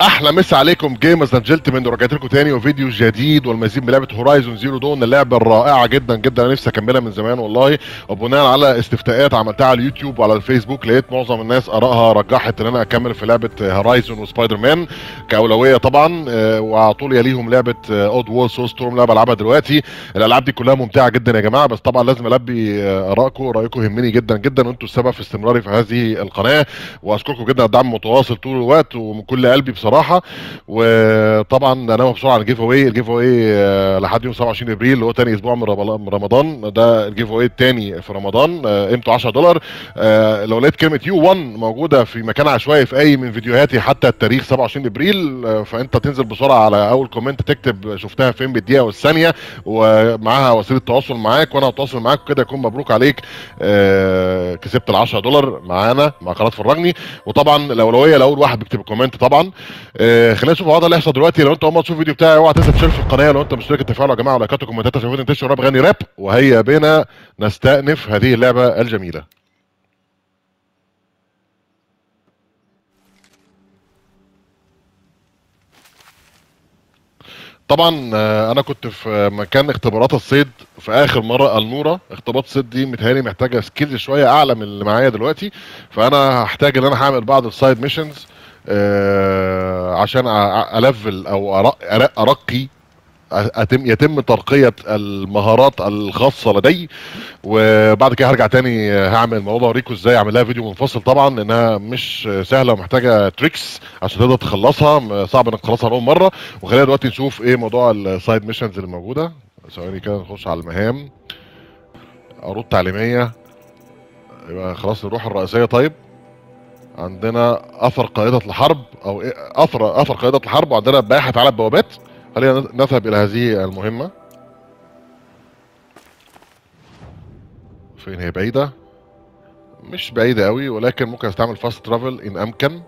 أحلى مسا عليكم gamers and gentlemen ورجعت لكم تاني وفيديو جديد والمزيد من لعبة Horizon Zero Dawn اللعبه الرائعه جدا جدا. أنا نفسي أكملها من زمان والله. وبناء على استفتاءات عملتها على اليوتيوب وعلى الفيسبوك لقيت معظم الناس آرائها رجحت إن أنا أكمل في لعبة Horizon و Spider-Man كأولوية طبعا. آه، وعلى طول يليهم لعبة Oddworld Soulstorm لعبة ألعبها دلوقتي. الألعاب دي كلها ممتعة جدا يا جماعة. بس طبعا لازم ألبي آه، آرائكم. رأيكم يهمني جدا جدا. وأنتم السبب في استمراري في هذه القناة. وأشكركم جدا على الدعم المتواصل طول الوقت. ومن كل قلبي بصراحة. وطبعا أنا بسرعة عن ال giveaway ال giveaway لحد يوم 27 إبريل اللي هو تاني أسبوع من رمضان- ده ال giveaway التاني في رمضان. آه، قيمته 10 دولار. آه، لو لقيت كلمة يو 1 موجودة في مكان عشوائي في أي من فيديوهاتي حتى التاريخ 27 إبريل آه، فأنت تنزل بسرعة على أول comment تكتب شفتها فين بالدقيقة والثانية ومعاها وسيلة تواصل معاك وأنا هتواصل معاك وكده يكون مبروك عليك. كسبت ال 10 دولار معانا مع قناة فرجني وطبعا الأولوية لأول واحد بيكتب comment طبعا. آه، خلينا نشوف الوضع اللي هيحصل دلوقتي. لو انت أول مرة تشوف الفيديو بتاعي اوعى تنسى تشترك في القناة. لو انت مشترك التفاعل يا جماعة ولايكات وكومنتات عشان ننتشر راب غني راب وهيا بنا نستأنف هذه اللعبة الجميلة. طبعا آه، أنا كنت في مكان اختبارات الصيد في آخر مرة النورة. اختبارات الصيد دي متهيألي محتاجة skills شوية أعلى من اللي معايا دلوقتي. فأنا هحتاج إن أنا هعمل بعض ال side missions عشان أ- ألفل أو أرقي أتم يتم ترقية المهارات الخاصة لدي. وبعد كده هرجع تاني هعمل الموضوع اوريكم إزاي أعمل لها فيديو منفصل. طبعا لانها مش سهلة ومحتاجة tricks عشان تقدر تخلصها. صعب إنك تخلصها اول مرة. وخلينا دلوقتي نشوف إيه موضوع ال side missions اللي موجودة. ثواني كده نخش على المهام. عروض تعليمية. يبقى خلاص نروح الرئيسية. طيب. عندنا أثر قائدة الحرب أو إيه اثر أثر قائدة الحرب وعندنا باحث على البوابات. خلينا نذهب إلى هذه المهمة. فين هي؟ بعيدة. مش بعيدة قوي ولكن ممكن أستعمل fast travel إن أمكن.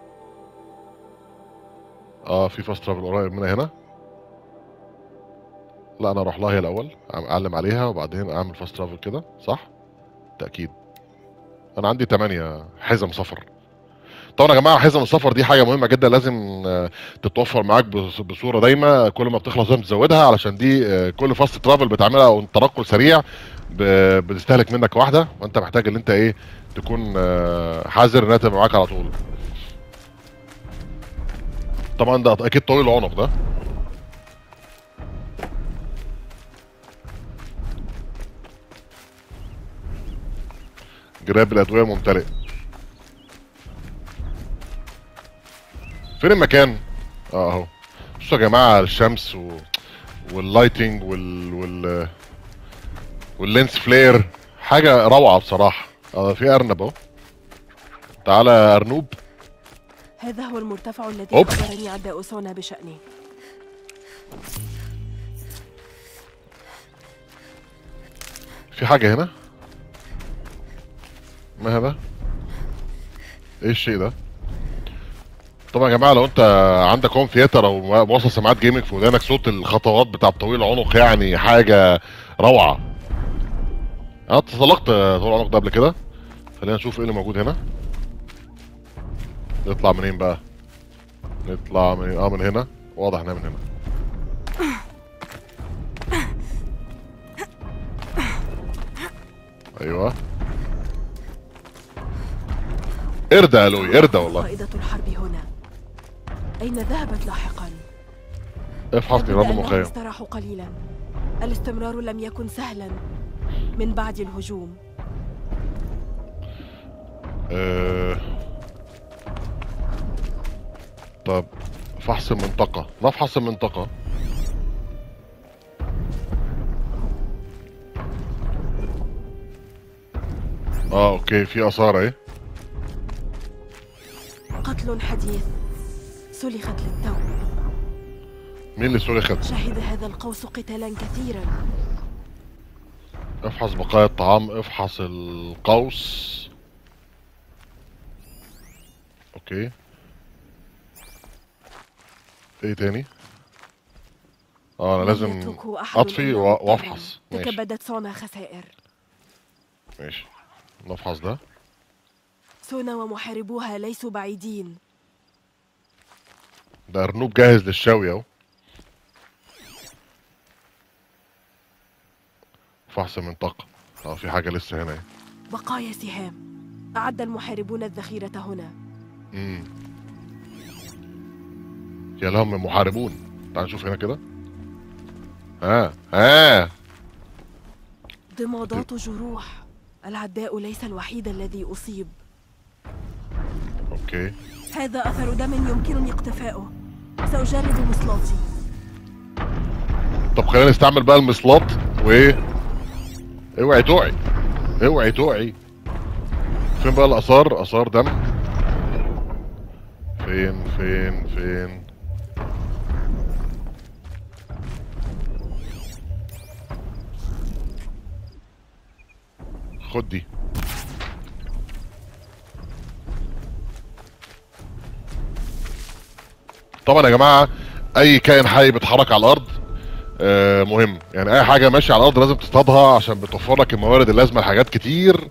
آه في fast travel قريب منها هنا. لا أنا أروح لها هي الأول أعلم عليها وبعدين أعمل fast travel كده صح؟ تأكيد. أنا عندي 8 حزم سفر طبعا يا جماعة حزم السفر دي حاجة مهمة جدا لازم آه، تتوفر معاك بص- بصورة دايمه كل ما بتخلص لازم تزودها علشان دي آه، كل fast travel بتعملها أو تنقل سريع بتستهلك منك واحدة وأنت محتاج إن أنت إيه تكون آه، حذر إنها تبقى معاك على طول. طبعا ده أكيد طويل العنق ده. جراب الأدوية ممتلئ. فين المكان؟ آه اهو. بصوا يا جماعة الشمس و... وال lighting وال وال وال lens flare حاجة روعة بصراحة. آه في أرنب اهو. تعالى يا أرنوب. هذا هو المرتفع الذي أوب. أخبرني عداء سونا بشأنه في حاجة هنا؟ ما هذا؟ إيه الشيء ده؟ طبعا يا جماعة لو أنت عندك هوم ثياتر أو موصل سماعات جيمنج في ودانك صوت الخطوات بتاع طويل العنق يعني حاجة روعة. أنا تسلقت طويل العنق ده قبل كده؟ خلينا نشوف إيه اللي موجود هنا. نطلع منين بقى؟ نطلع من آه من هنا. واضح إنها من هنا. أيوه. اردى يا لوي اردى والله. قائدة الحرب هنا. أين ذهبت لاحقا؟ افحص أنهم المخيم استراحوا قليلا. الاستمرار لم يكن سهلا. من بعد الهجوم. أه... طب فحص المنطقة. نفحص المنطقة؟ آه أوكي في آثار اهي قتل حديث. سلخت للتو. مين اللي سلخت؟ شهد هذا القوس قتالا كثيرا. افحص بقايا الطعام افحص القوس. أوكي. إيه تاني؟ آه أنا لازم أطفي. وأفحص. تكبدت سونا خسائر. ماشي. نفحص ده. سونا ومحاربوها ليسوا بعيدين. ده أرنوب جاهز للشوي أهو. فحص منطقة آه في حاجة لسه هنا أهي. بقايا سهام. أعد المحاربون الذخيرة هنا. امم يا لهم محاربون. تعال نشوف هنا كده. ها ها. ضمادات جروح. العداء ليس الوحيد الذي أصيب. أوكي. هذا أثر دم يمكنني اقتفاؤه. سأجرب مصلاتي. طب خلينا نستعمل بقى المصلات. وايه اوعي تقعي اوعي تقعي فين بقى الآثار؟ آثار دم. فين فين فين؟ خد دي. طبعا يا جماعة أي كائن حي بيتحرك على الأرض آه، مهم. يعني أي حاجة ماشية على الأرض لازم تصطادها عشان بتوفر لك الموارد اللازمة لحاجات كتير.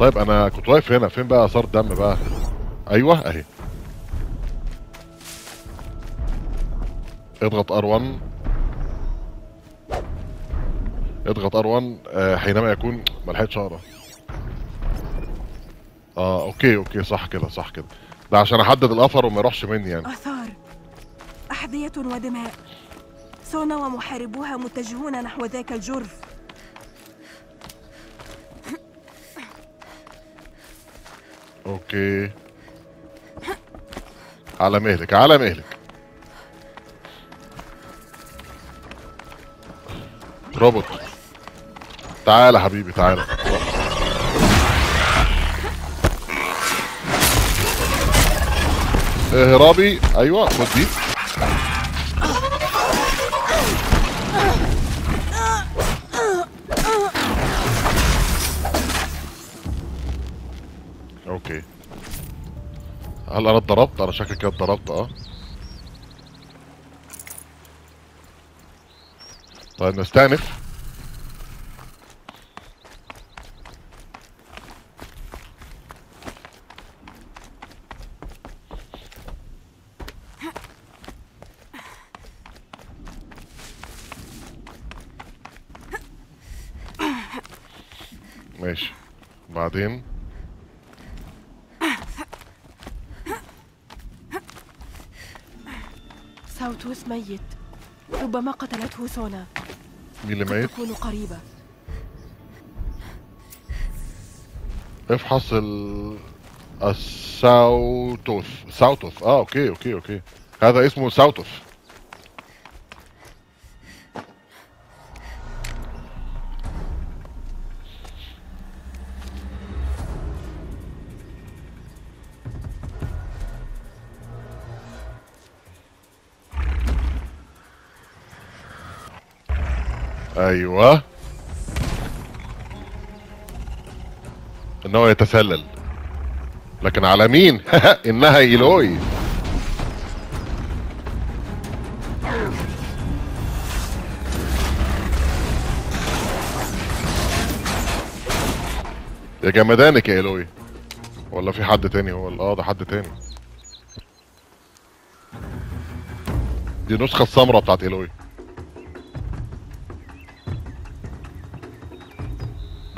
طيب أنا كنت واقف هنا. فين بقى آثار دم بقى؟ أيوه أهي. اضغط ار1 اضغط R1 آه حينما يكون ما لحقتش اقرا آه okay okay صح كده صح كده. ده عشان أحدد الأثر وما يروحش مني يعني. آثار. أحذية ودماء. سونا ومحاربوها متجهون نحو ذاك الجرف. okay. على مهلك على مهلك روبوت. تعالى حبيبي تعالى اهربي أيوه خد دي. أوكي. هل أنا اتضربت أنا شكلي كده اتضربت آه. طيب نستأنف ماشي بعدين Sawtooth ميت. ربما قتلته سونا. مين اللي ميت؟ تكون قريبة. افحص ال ال Sawtooth Sawtooth آه okay okay okay. هذا اسمه Sawtooth أيوه. إنه يتسلل. لكن على مين؟ إنها إيلوي. يا جمدانك يا إيلوي. ولا في حد تاني. هو آه ده حد تاني. دي النسخة السمراء بتاعت إيلوي.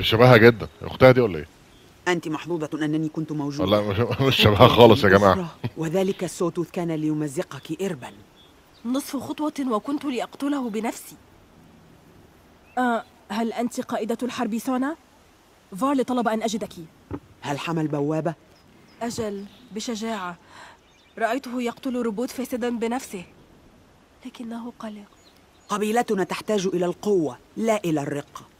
مش شبهها جدا. أختها دي ولا إيه؟ أنت محظوظة أنني كنت موجودة. لا مش مش شبهها خالص يا جماعة. أخرى، وذلك السوتوث كان ليمزقك إربا. نصف خطوة وكنت لأقتله بنفسي. آه هل أنت قائدة الحرب سونا؟ فارل طلب أن أجدك. هل حمى البوابة؟ أجل بشجاعة. رأيته يقتل روبوت فاسدا بنفسه. لكنه قلق. قبيلتنا تحتاج إلى القوة لا إلى الرقة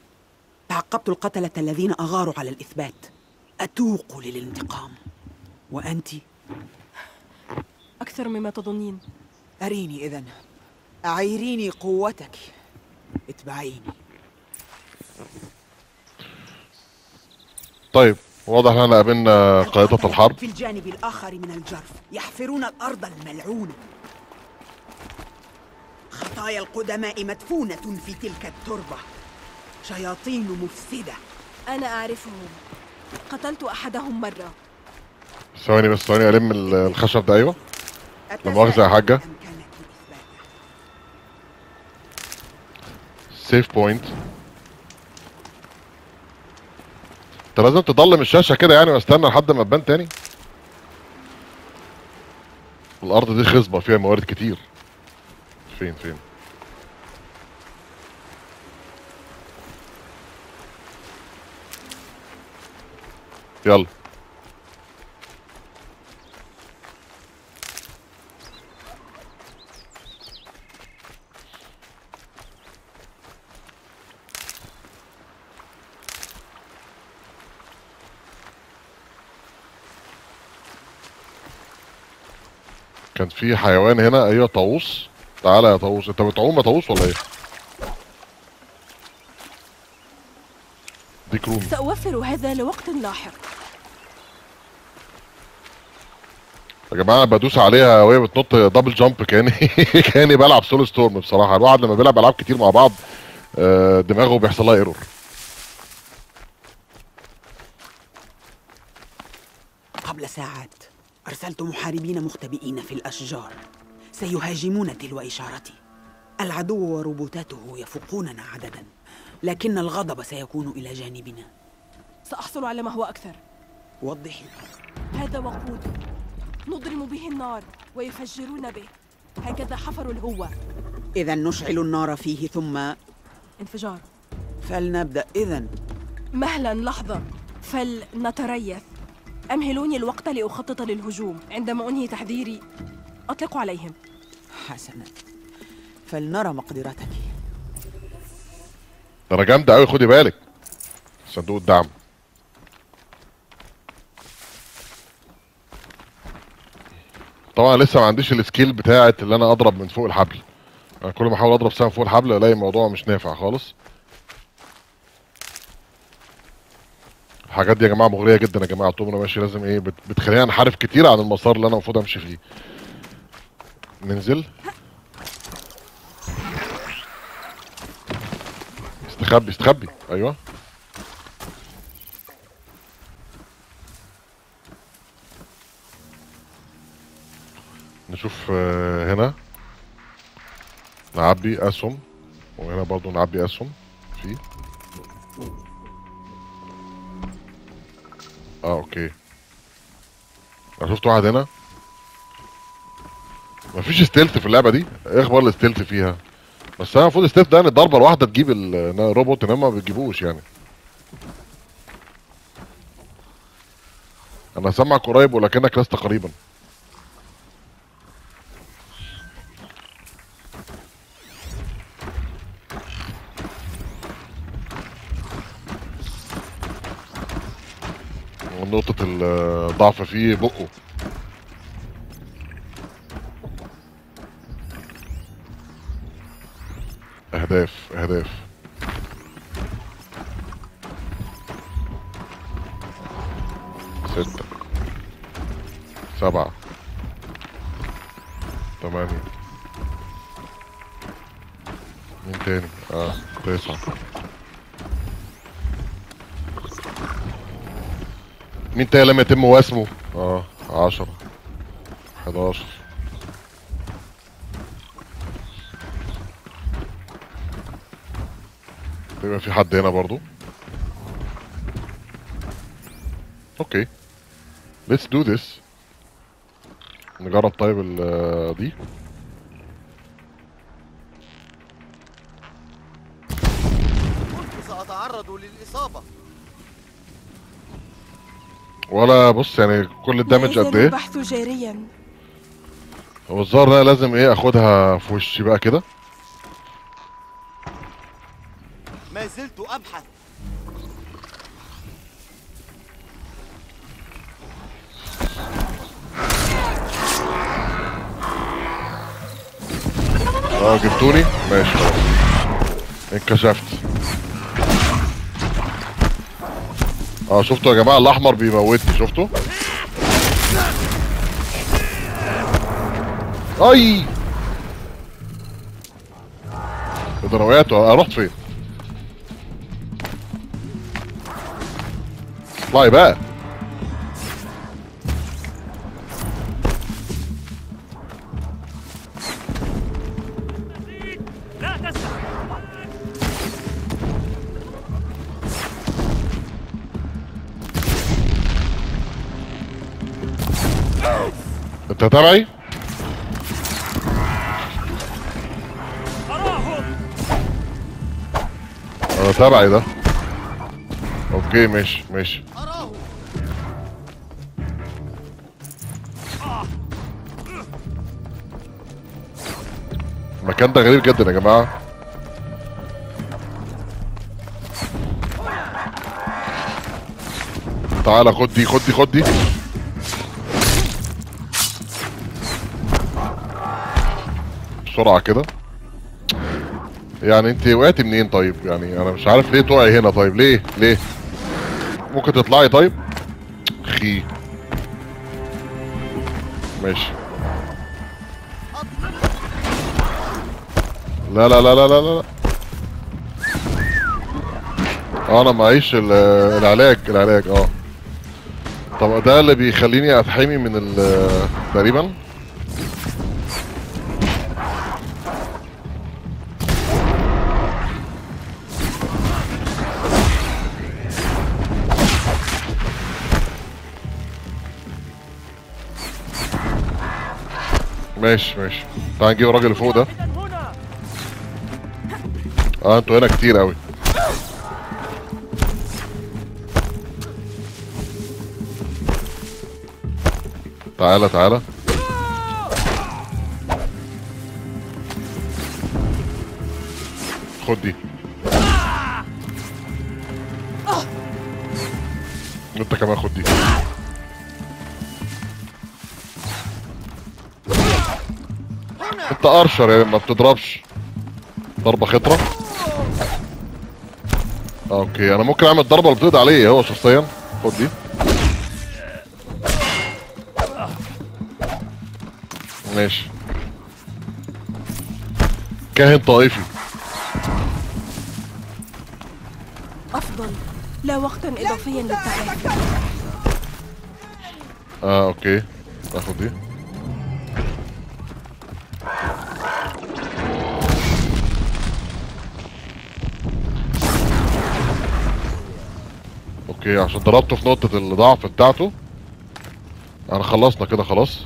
تعقبت القتلة الذين أغاروا على الإثبات. أتوق للانتقام. وأنت؟ أكثر مما تظنين. أريني إذن. أعيريني قوتك. اتبعيني. طيب واضح ان إحنا قابلنا قائدة الحرب. في الجانب الآخر من الجرف. يحفرون الأرض الملعونة خطايا القدماء مدفونة في تلك التربة. شياطين مفسدة. أنا أعرفهم. قتلت أحدهم مرة. ثواني بس ثواني ال- الخشب ده أيوه. لا مؤاخذة يا حاجة. سيف بوينت أنت لازم تضلم الشاشة كده يعني واستنى لحد ما تبان تاني. الأرض دي خصبة فيها موارد كتير. فين فين؟ يلا. كان في حيوان هنا أيوه طاووس. تعالى يا طاووس. أنت بتعوم يا طاووس ولا إيه؟ ديك رومي. سأوفر هذا لوقت لاحق. يا جماعة بدوس عليها وهي بتنط double jump كأني كأني بلعب Soulstorm بصراحة. الواحد لما بيلعب ألعاب كتير مع بعض آه، دماغه بيحصل لها error قبل ساعات أرسلت محاربين مختبئين في الأشجار. سيهاجمون تلو إشارتي. العدو وروبوتاته يفوقوننا عددا لكن الغضب سيكون إلى جانبنا. سأحصل على ما هو أكثر. وضحي. هذا وقود نضرم به النار ويفجرون به. هكذا حفروا الهوة إذا نشعل النار فيه ثم انفجار. فلنبدأ. إذا مهلا لحظة. فلنتريث. أمهلوني الوقت لأخطط للهجوم؟ عندما أنهي تحذيري أطلق عليهم. حسنا. فلنرى مقدرتك. ده أنا جامده قوي خدي بالك. صندوق الدعم. طبعا لسه ما عنديش ال skill بتاعت اللي أنا أضرب من فوق الحبل. أنا كل ما أحاول أضرب سهم فوق الحبل ألاقي الموضوع مش نافع خالص. الحاجات دي يا جماعة مغرية جدا يا جماعة طول ما ماشي لازم إيه بت- بتخليني انحرف كتير عن المسار اللي أنا المفروض أمشي فيه. ننزل. استخبي استخبي. أيوه. نشوف آه، هنا. نعبي أسهم وهنا برضو نعبي أسهم. في. آه okay. أنا شفت واحد هنا. مفيش stealth في اللعبة دي. إيه أخبار ال stealth فيها؟ بس أنا المفروض stealth ده يعني الضربة الواحدة تجيب ال- الروبوت إنما ما بتجيبوش يعني. أنا سامعك قريب ولكنك لست قريبا. الضعف فيه بقه. أهداف أهداف. ستة. سبعة. ثمانية مين تاني؟ آه تسعة. مين تاني لم يتم وسمه آه عشرة. حداشر. يبقى في حد هنا برضو؟ أوكي. Let's do this. نجرب طيب ال دي. كنت سأتعرض للإصابة. ولا بص يعني كل الدمج قد إيه؟ البحث جاريا. هو الزهر ده لازم إيه اخدها في وشي بقى كده؟ ما زلت أبحث. آه جبتوني؟ ماشي. خلاص انكشفت. آه شفتوا يا جماعة الأحمر بيموتني شفتوا؟ أي! أنا رحت فين؟ اطلعي بقى. أنت تبعي أنا تبعي ده أوكي ماشي ماشي. المكان ده غريب جدا يا جماعة. تعالى خد دي خد دي خد دي. بسرعة كده. يعني انت وقعتي منين طيب؟ يعني أنا مش عارف ليه تقعي هنا طيب. ليه؟ ليه؟ ممكن تطلعي طيب؟ خي. ماشي. لا لا لا لا لا لا. آه أنا معيش ال- العلاج العلاج آه. طب ده اللي بيخليني أتحمي من ال تقريبا؟ ماشي ماشي. تعال نجيب الراجل اللي فوق ده. آه أنتوا هنا كتير قوي تعالى تعالى. خد دي. انت كمان خد دي. انت أرشر يعني ما بتضربش. ضربة خطرة. أوكي أنا ممكن أعمل ضربة اللي بتقضي عليه هو شخصيا. خد دي. ماشي. كاهن طائفي. أفضل. لا وقتا إضافيا للتعافي آه okay. أخد دي. okay عشان ضربته في نقطة الضعف بتاعته. أنا خلصنا كده خلاص.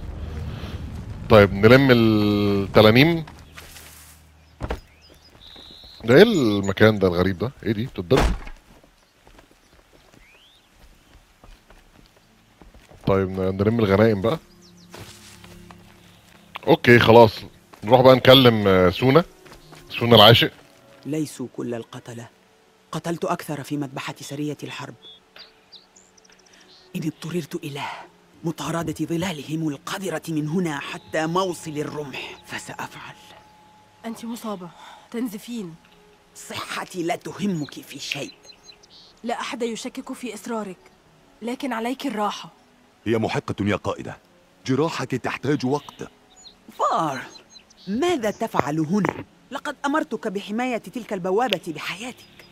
طيب نلم الغنائم. ده إيه المكان ده الغريب ده؟ إيه دي؟ بتتضرب؟ طيب نلم الغنائم بقى. أوكي خلاص. نروح بقى نكلم آه، سونا. سونا العاشق. ليسوا كل القتلة. قتلت أكثر في مذبحة سرية الحرب. إن اضطررت إلى مطاردة ظلالهم القذرة من هنا حتى موصل الرمح. فسأفعل. أنت مصابة. تنزفين. صحتي لا تهمك في شيء. لا أحد يشكك في إصرارك لكن عليك الراحة. هي محقة يا قائدة. جراحك تحتاج وقت. فار ماذا تفعل هنا؟ لقد أمرتك بحماية تلك البوابة بحياتك.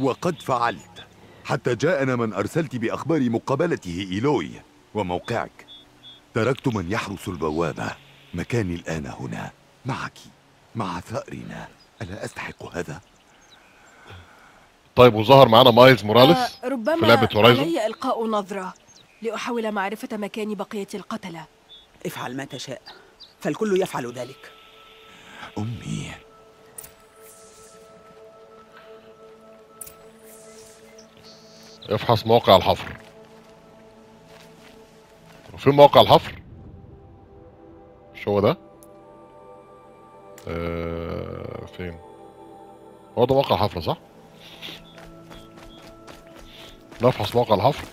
وقد فعلت. حتى جاءنا من أرسلت بأخبار مقابلته إيلوي وموقعك. تركت من يحرس البوابة مكاني الآن هنا. معك. مع ثأرنا. ألا أستحق هذا؟ طيب وظهر معانا Miles Morales آه، ربما في لعبة Horizon علي إلقاء نظرة لأحاول معرفة مكان بقية القتلة افعل ما تشاء. فالكل يفعل ذلك. أمي. افحص موقع الحفر. فين موقع الحفر مش هو ده؟ آه فين؟ هو ده موقع الحفر صح؟ نفحص موقع الحفر.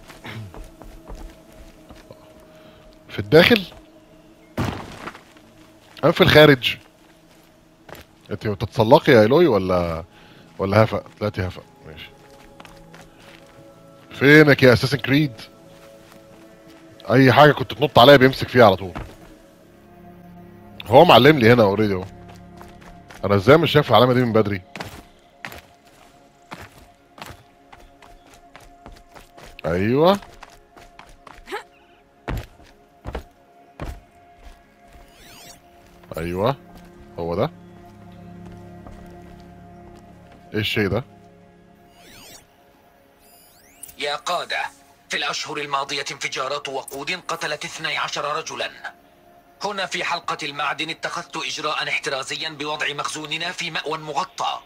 في الداخل أم في الخارج؟ أنت بتتسلقي يا ايلوي ولا ولا هفق طلعتي هفق ماشي. فينك يا اساسن كريد أي حاجة كنت تنط عليا بيمسك فيها على طول. هو معلم لي هنا اوريدي أهو. أنا إزاي مش شايف العلامة دي من بدري؟ أيوه. أيوه. هو ده. إيه الشيء ده؟ يا قادة. في الأشهر الماضية انفجارات وقود قتلت 12 رجلا. هنا في حلقة المعدن اتخذت إجراء احترازيا بوضع مخزوننا في مأوى مغطى.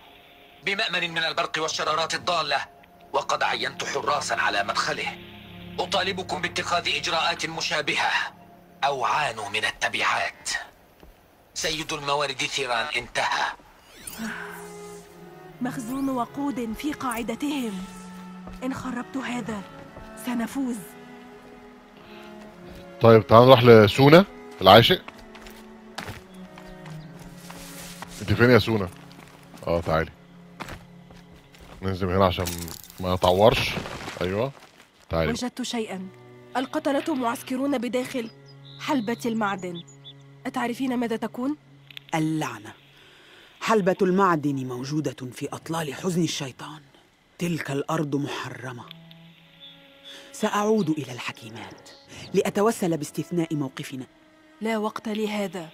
بمأمن من البرق والشرارات الضالة. وقد عينت حراسا على مدخله. أطالبكم باتخاذ إجراءات مشابهة أو عانوا من التبعات. سيد الموارد ثيران انتهى. مخزون وقود في قاعدتهم. إن خربت هذا سنفوز. طيب تعال نروح لسونا العاشق. انت فين يا سونا؟ آه تعالي. ننزل هنا عشان ما نتعورش. أيوه. تعالي. وجدت شيئا. القتلة معسكرون بداخل حلبة المعدن. أتعرفين ماذا تكون؟ اللعنة. حلبة المعدن موجودة في أطلال حزن الشيطان. تلك الأرض محرمة. سأعود إلى الحكيمات لأتوسل باستثناء موقفنا. لا وقت لهذا.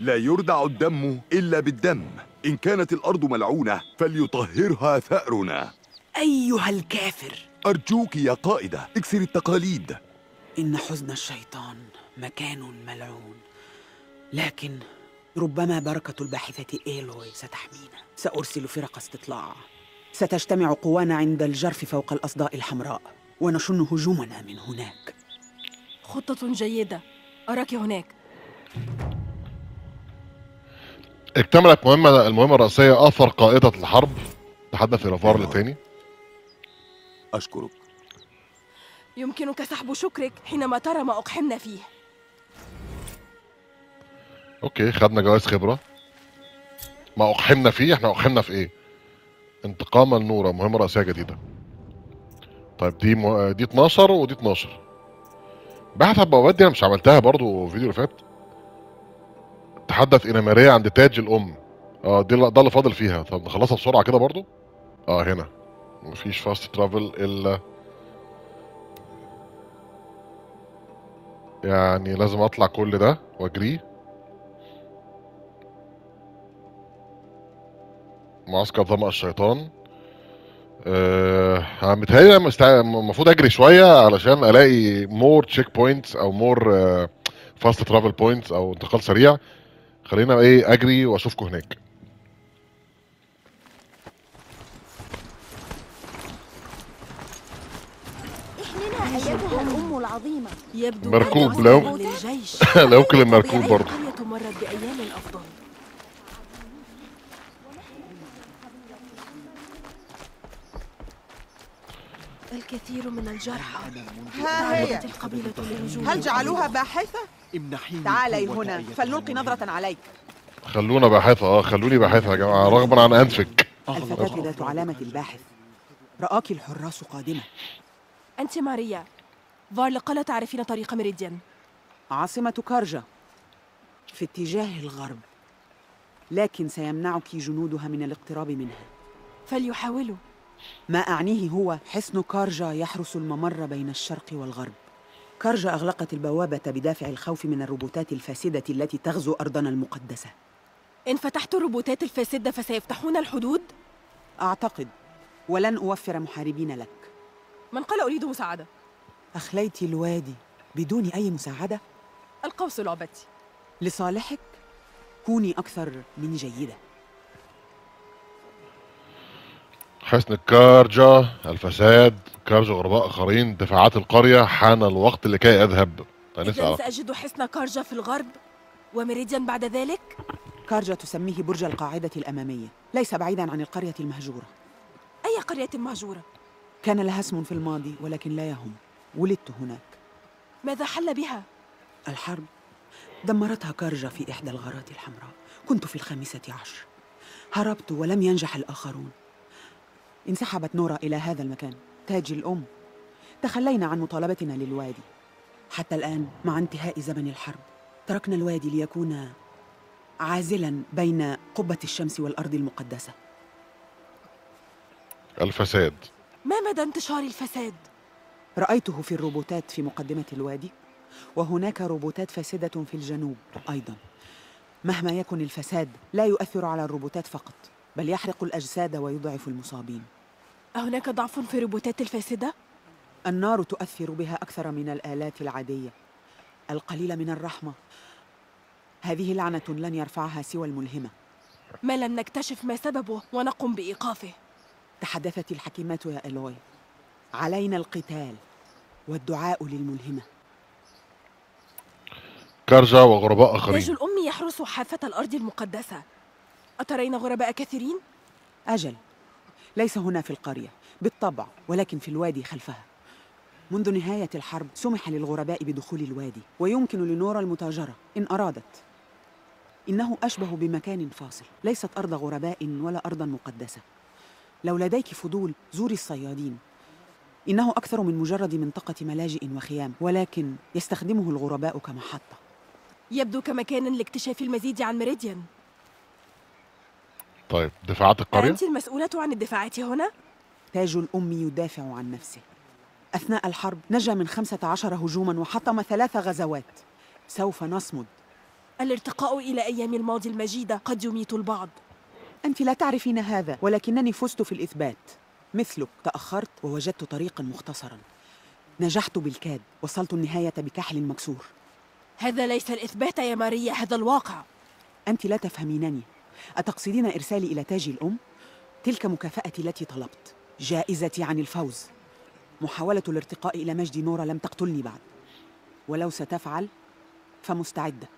لا يردع الدم إلا بالدم. إن كانت الأرض ملعونة فليطهرها ثأرنا. أيها الكافر. أرجوك يا قائدة اكسر التقاليد. إن حزن الشيطان مكان ملعون. لكن ربما بركة الباحثة إيلوي ستحمينا. سأرسل فرق استطلاع. ستجتمع قوانا عند الجرف فوق الأصداء الحمراء ونشن هجومنا من هناك. خطة جيدة. أراك هناك. اكتملت مهمة المهمة الرئيسية أثر قائدة الحرب. تحدث إلى فار تاني أشكرك. يمكنك سحب شكرك حينما ترى ما أقحمنا فيه. okay خدنا جوائز خبرة. ما أقحمنا فيه إحنا أقحمنا في إيه؟ انتقام النورة مهمة رئيسية جديدة. طيب دي م... دي 12 ودي 12 بحث البوابات دي أنا مش عملتها برضو فيديو اللي فات. تحدث إلى ماريا عند تاج الأم. آه دي ده اللي فاضل فيها. طب نخلصها بسرعة كده برضو. آه هنا. مفيش fast travel إلا يعني لازم أطلع كل ده وأجريه. معسكر ظمأ الشيطان. آه متهيألي المفروض أجري شوية علشان ألاقي more checkpoints أو more fast travel points أو انتقال سريع. خلينا إيه أجري وأشوفكم هناك. يبدو مركوب، لو- لا يمكن المركوب برضه. مرت الكثير من الجرحى ها هي؟ القبيلة لهجوم هل جعلوها باحثة؟ امنحيني تعالي هنا فلنلقي. نظرة عليك. خلونا باحثة آه خلوني باحثة يا جماعة رغما عن أنفك. الفتاة ذات علامة الباحث. رآك الحراس قادمة. أنت ماريا. فارل قال تعرفين طريق ميريديان. عاصمة كارجا في اتجاه الغرب. لكن سيمنعك جنودها من الاقتراب منها. فليحاولوا. ما أعنيه هو حصن كارجا يحرس الممر بين الشرق والغرب. كارجا أغلقت البوابة بدافع الخوف من الروبوتات الفاسدة التي تغزو أرضنا المقدسة. إن فتحت الروبوتات الفاسدة فسيفتحون الحدود؟ أعتقد ولن أوفر محاربين لك. من قال أريد مساعدة؟ أخليت الوادي بدون أي مساعدة؟ القوس لعبتي. لصالحك؟ كوني أكثر من جيدة. حصن كارجا الفساد كارجا غرباء آخرين دفاعات القرية حان الوقت لكي اذهب إذا هنسأل سأجد حصن كارجا في الغرب وميريديان بعد ذلك؟ كارجا تسميه برج القاعدة الأمامية ليس بعيدا عن القرية المهجورة. أي قرية مهجورة؟ كان لها اسم في الماضي ولكن لا يهم. ولدت هناك. ماذا حل بها؟ الحرب دمرتها كارجا في إحدى الغارات الحمراء. كنت في الخامسة عشر. هربت ولم ينجح الآخرون. انسحبت نورا إلى هذا المكان تاج الأم. تخلينا عن مطالبتنا للوادي. حتى الآن مع انتهاء زمن الحرب تركنا الوادي ليكون عازلا بين قبة الشمس والأرض المقدسة. الفساد. ما مدى انتشار الفساد؟ رأيته في الروبوتات في مقدمة الوادي وهناك روبوتات فاسدة في الجنوب أيضا. مهما يكن الفساد لا يؤثر على الروبوتات فقط بل يحرق الأجساد ويضعف المصابين. أهناك ضعف في الروبوتات الفاسدة؟ النار تؤثر بها أكثر من الآلات العادية القليل من الرحمة. هذه لعنة لن يرفعها سوى الملهمة. ما لن نكتشف ما سببه ونقم بإيقافه. تحدثت الحكيمات يا إلوي. علينا القتال والدعاء للملهمة. كارجا وغرباء آخرين. تاج الأم يحرس حافة الأرض المقدسة. أترين غرباء كثيرين؟ أجل. ليس هنا في القرية بالطبع ولكن في الوادي خلفها. منذ نهاية الحرب سمح للغرباء بدخول الوادي ويمكن لنورا المتاجرة إن أرادت. إنه أشبه بمكان فاصل ليست أرض غرباء ولا أرضا مقدسة. لو لديك فضول زوري الصيادين. إنه أكثر من مجرد منطقة ملاجئ وخيام ولكن يستخدمه الغرباء كمحطة. يبدو كمكان لاكتشاف المزيد عن ميريديان. طيب دفاعات القرية؟ أنت المسؤولة عن الدفاعات هنا؟ تاج الأم يدافع عن نفسه. أثناء الحرب نجا من خمسة عشر هجوما وحطم ثلاث غزوات. سوف نصمد. الارتقاء إلى أيام الماضي المجيدة قد يميت البعض. أنت لا تعرفين هذا ولكنني فزت في الإثبات. مثلك تأخرت ووجدت طريقا مختصرا. نجحت بالكاد وصلت النهاية بكحل مكسور. هذا ليس الإثبات يا ماريا هذا الواقع. أنت لا تفهمينني. أتقصدين إرسالي إلى تاج الأم؟ تلك مكافأتي التي طلبت جائزتي عن الفوز. محاولة الارتقاء إلى مجد نورا لم تقتلني بعد. ولو ستفعل فمستعدة.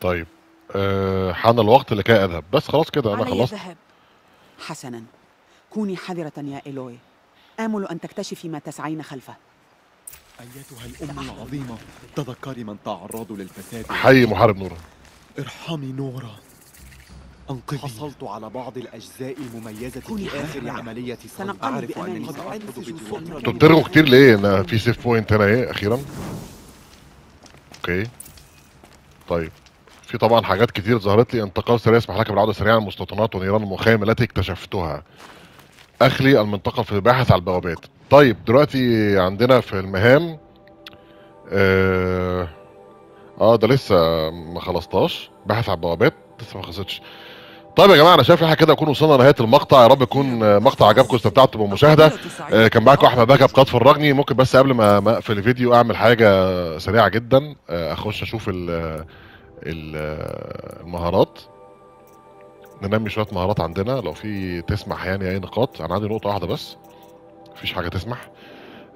طيب أه حان الوقت لكي أذهب. بس خلاص كده أنا علي خلصت. الذهاب حسنا. كوني حذرة يا إيلوي. آمل أن تكتشفي ما تسعين خلفه. أيتها الأم العظيمة تذكري من تعرضوا للفساد. حي محارب نورا. ارحمي نورا. أنقذي حصلت على بعض الأجزاء المميزة في آخر. عملية سننقلب أعرف أنني بترغوا كتير ليه؟ ان في سيف بوينت هنا إيه أخيرا؟ أوكي. طيب. في طبعا حاجات كتير ظهرت لي. انتقال سريع يسمح لك بالعودة سريعا. المستوطنات ونيران المخيم التي اكتشفتها اخلي المنطقة في الباحث على البوابات. طيب دلوقتي عندنا في المهام آه, ده لسه ما خلصتهاش. باحث على البوابات لسه ما خلصتش. طيب يا جماعة أنا شايف إحنا كده نكون وصلنا لنهاية المقطع. يا رب يكون مقطع عجبكم استمتعتوا بالمشاهدة. آه، كان معاكم أحمد بهجه بقد فرجني. ممكن بس قبل ما أقفل الفيديو أعمل حاجة سريعة جدا. آه، أخش أشوف ال ال المهارات. ننمي شوية مهارات عندنا. لو في تسمح يعني أي نقاط. أنا عندي نقطة واحدة بس. مفيش حاجة تسمح.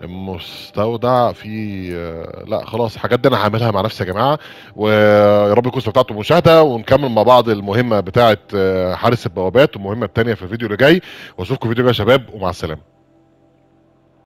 مستودع في آه، لا خلاص الحاجات دي أنا هعملها مع نفسي يا جماعة. ويا رب يكونوا استمتعتوا بالمشاهدة ونكمل مع بعض المهمة بتاعه آه، حارس البوابات والمهمة الثانية في الفيديو اللي جاي. وأشوفكم في فيديو جاي يا شباب ومع السلامة.